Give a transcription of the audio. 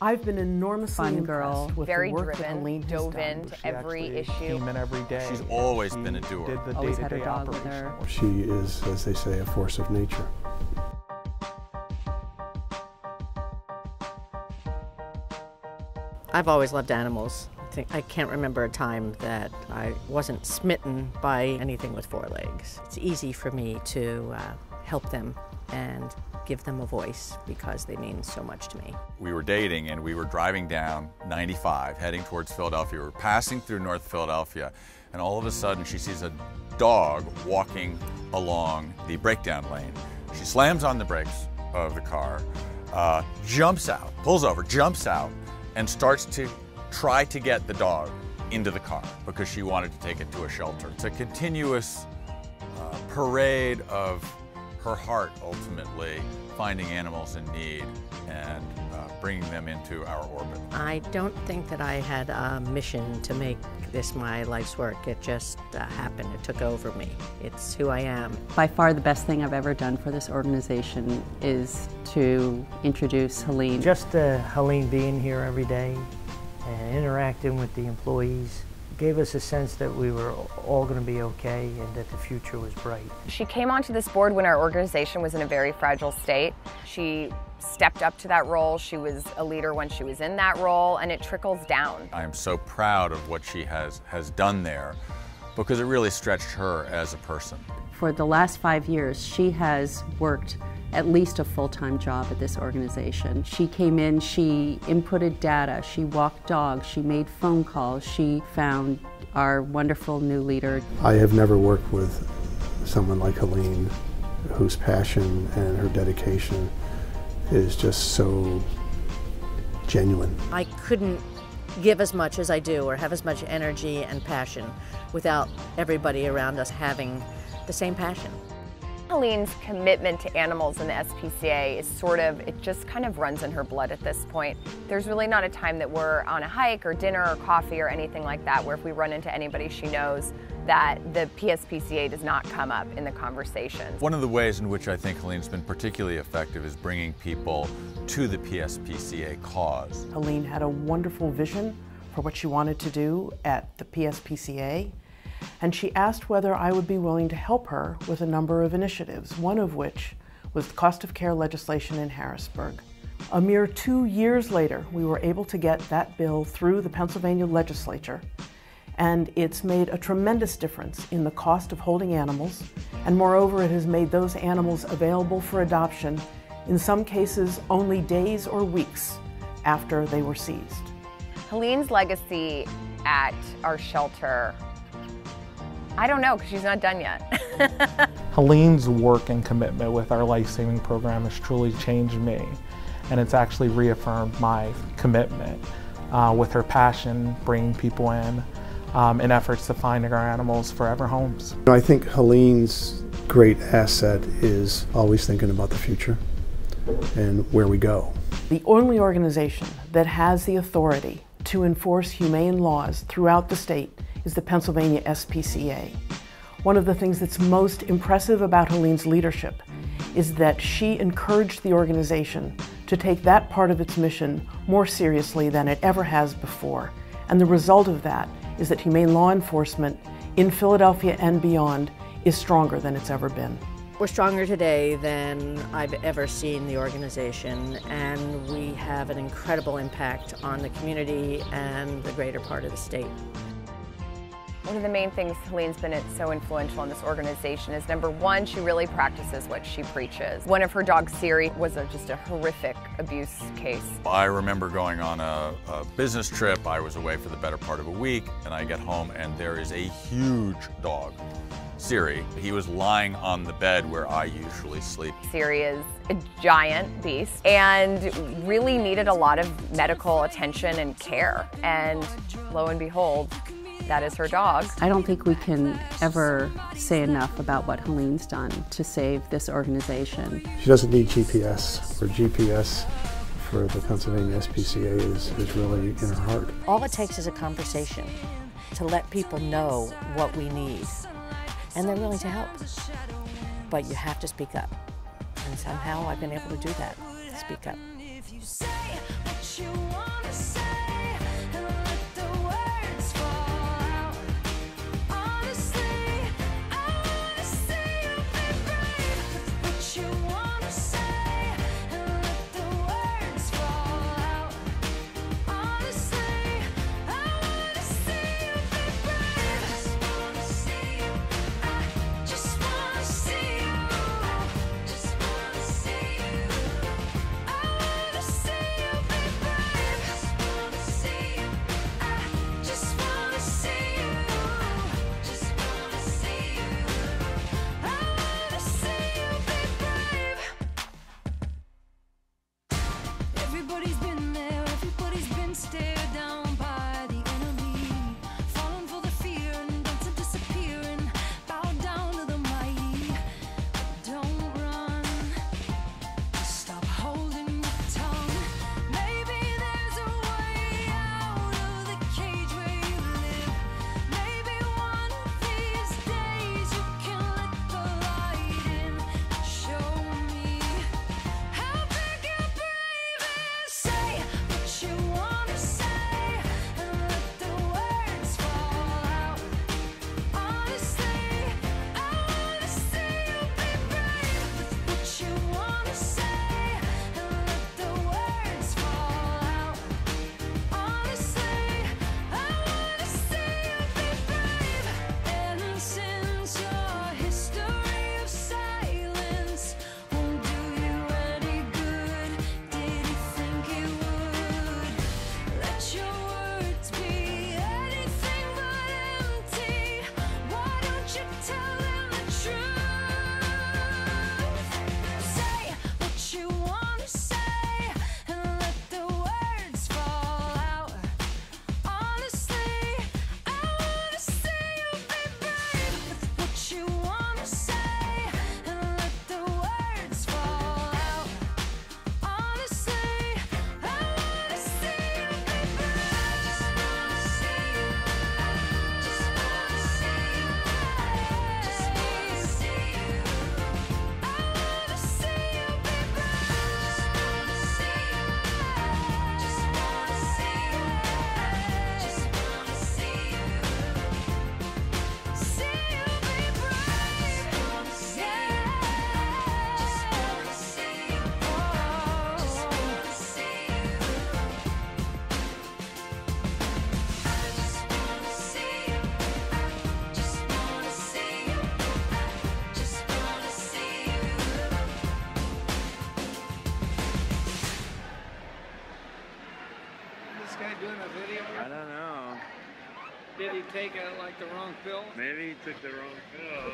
I've been enormously Fun impressed girl. with Very the work driven, that Helene dove done. into She every issue. Came in every day. She's always She been a doer. Did the Always had her day-to-day dog with her. She is, as they say, a force of nature. I've always loved animals. I, I can't remember a time that I wasn't smitten by anything with four legs. It's easy for me to uh, help them and give them a voice because they mean so much to me. We were dating and we were driving down 95 heading towards Philadelphia. We were passing through North Philadelphia and all of a sudden she sees a dog walking along the breakdown lane. She slams on the brakes of the car, uh, jumps out, pulls over, jumps out, and starts to try to get the dog into the car because she wanted to take it to a shelter. It's a continuous uh, parade of her heart ultimately finding animals in need and uh, bringing them into our orbit. I don't think that I had a mission to make this my life's work. It just uh, happened. It took over me. It's who I am. By far the best thing I've ever done for this organization is to introduce Helene. Just uh, Helene being here every day and interacting with the employees gave us a sense that we were all going to be okay and that the future was bright. She came onto this board when our organization was in a very fragile state. She stepped up to that role. She was a leader when she was in that role, and it trickles down. I am so proud of what she has, has done there because it really stretched her as a person. For the last five years, she has worked at least a full-time job at this organization. She came in, she inputted data, she walked dogs, she made phone calls, she found our wonderful new leader. I have never worked with someone like Helene whose passion and her dedication is just so genuine. I couldn't give as much as I do or have as much energy and passion without everybody around us having the same passion. Helene's commitment to animals in the SPCA is sort of, it just kind of runs in her blood at this point. There's really not a time that we're on a hike or dinner or coffee or anything like that where if we run into anybody she knows that the PSPCA does not come up in the conversation. One of the ways in which I think Helene's been particularly effective is bringing people to the PSPCA cause. Helene had a wonderful vision for what she wanted to do at the PSPCA, and she asked whether I would be willing to help her with a number of initiatives, one of which was the cost of care legislation in Harrisburg. A mere two years later, we were able to get that bill through the Pennsylvania legislature, and it's made a tremendous difference in the cost of holding animals, and moreover, it has made those animals available for adoption, in some cases only days or weeks after they were seized. Helene's legacy at our shelter, I don't know because she's not done yet. Helene's work and commitment with our life-saving program has truly changed me, and it's actually reaffirmed my commitment uh, with her passion, bringing people in, um, in efforts to finding our animals forever homes. I think Helene's great asset is always thinking about the future and where we go. The only organization that has the authority to enforce humane laws throughout the state is the Pennsylvania SPCA. One of the things that's most impressive about Helene's leadership is that she encouraged the organization to take that part of its mission more seriously than it ever has before. And the result of that is that humane law enforcement in Philadelphia and beyond is stronger than it's ever been. We're stronger today than I've ever seen the organization, and we have an incredible impact on the community and the greater part of the state. One of the main things Helene's been so influential in this organization is number one, she really practices what she preaches. One of her dogs, Siri, was a, just a horrific abuse case. I remember going on a, a business trip. I was away for the better part of a week, and I get home, and there is a huge dog. Siri. He was lying on the bed where I usually sleep. Siri is a giant beast and really needed a lot of medical attention and care. And lo and behold, that is her dog. I don't think we can ever say enough about what Helene's done to save this organization. She doesn't need GPS, or GPS for the Pennsylvania SPCA is, is really in her heart. All it takes is a conversation to let people know what we need, and they're willing to help. But you have to speak up, and somehow I've been able to do that, speak up. guy doing a video? I don't know. Did he take it like the wrong pill? Maybe he took the wrong pill.